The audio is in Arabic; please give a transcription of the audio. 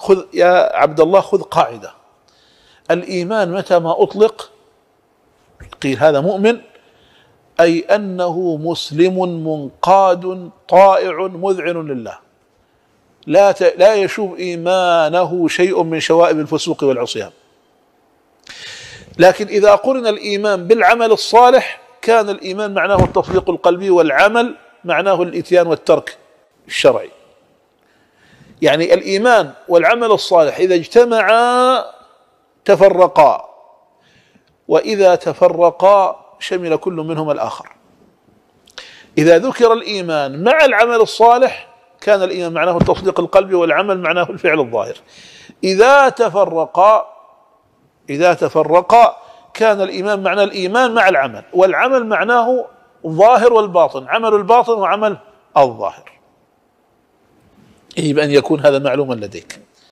خذ يا عبد الله خذ قاعدة. الإيمان متى ما أطلق؟ قيل هذا مؤمن. أي أنه مسلم منقاد طائع مذعن لله. لا لا يشوب إيمانه شيء من شوائب الفسوق والعصيان. لكن إذا قرن الإيمان بالعمل الصالح كان الإيمان معناه التصديق القلبي والعمل معناه الإتيان والترك الشرعي. يعني الإيمان والعمل الصالح إذا اجتمعا تفرقا. وإذا تفرقا شمل كل منهما الآخر. إذا ذكر الإيمان مع العمل الصالح كان الإيمان معناه التصديق القلبي والعمل معناه الفعل الظاهر. إذا تفرقا إذا تفرقا كان الإيمان معنى الإيمان مع العمل والعمل معناه الظاهر والباطن. عمل الباطن وعمل الظاهر. يجب أن يكون هذا معلوما لديك.